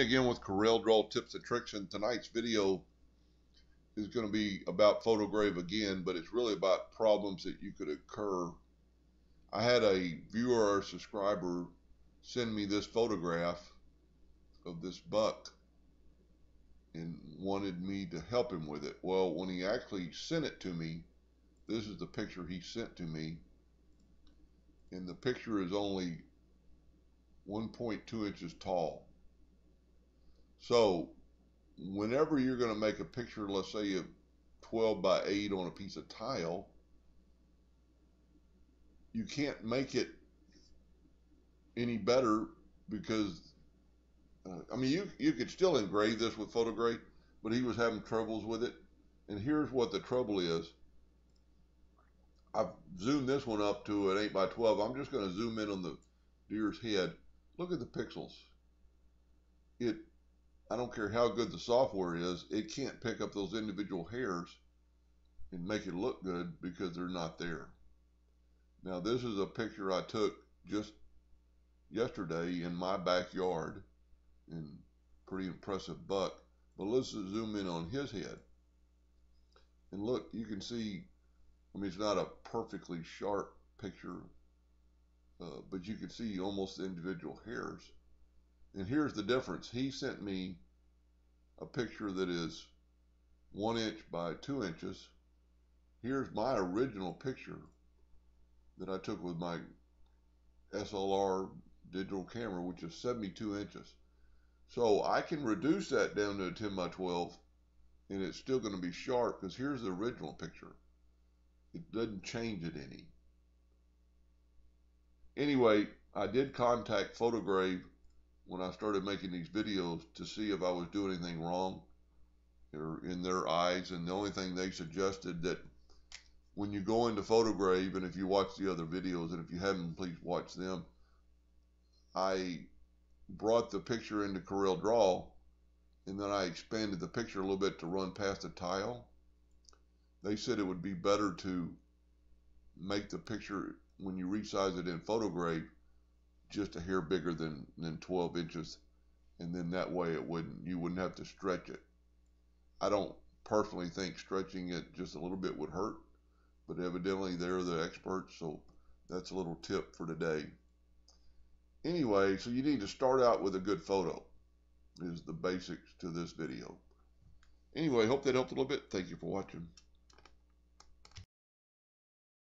again with CorelDRAW tips and tricks and tonight's video is going to be about PhotoGrav again but it's really about problems that you could occur. I had a viewer or subscriber send me this photograph of this buck and wanted me to help him with it. Well when he actually sent it to me this is the picture he sent to me and the picture is only 1.2 inches tall so whenever you're going to make a picture, let's say a 12 by 8 on a piece of tile, you can't make it any better because uh, I mean you you could still engrave this with PhotoGrav, but he was having troubles with it. And here's what the trouble is. I've zoomed this one up to an 8 by 12. I'm just going to zoom in on the deer's head. Look at the pixels. It I don't care how good the software is, it can't pick up those individual hairs and make it look good because they're not there. Now this is a picture I took just yesterday in my backyard and pretty impressive buck. But let's zoom in on his head. And look, you can see, I mean, it's not a perfectly sharp picture, uh, but you can see almost individual hairs. And here's the difference. He sent me a picture that is one inch by two inches. Here's my original picture that I took with my SLR digital camera, which is 72 inches. So I can reduce that down to a 10 by 12 and it's still going to be sharp because here's the original picture. It doesn't change it any. Anyway, I did contact PhotoGrav when I started making these videos to see if I was doing anything wrong or in their eyes. And the only thing they suggested that when you go into PhotoGrav, and if you watch the other videos, and if you haven't, please watch them, I brought the picture into Corel Draw, and then I expanded the picture a little bit to run past the tile. They said it would be better to make the picture, when you resize it in PhotoGrav, just a hair bigger than, than 12 inches. And then that way it wouldn't, you wouldn't have to stretch it. I don't personally think stretching it just a little bit would hurt, but evidently they're the experts. So that's a little tip for today. Anyway, so you need to start out with a good photo is the basics to this video. Anyway, hope that helped a little bit. Thank you for watching.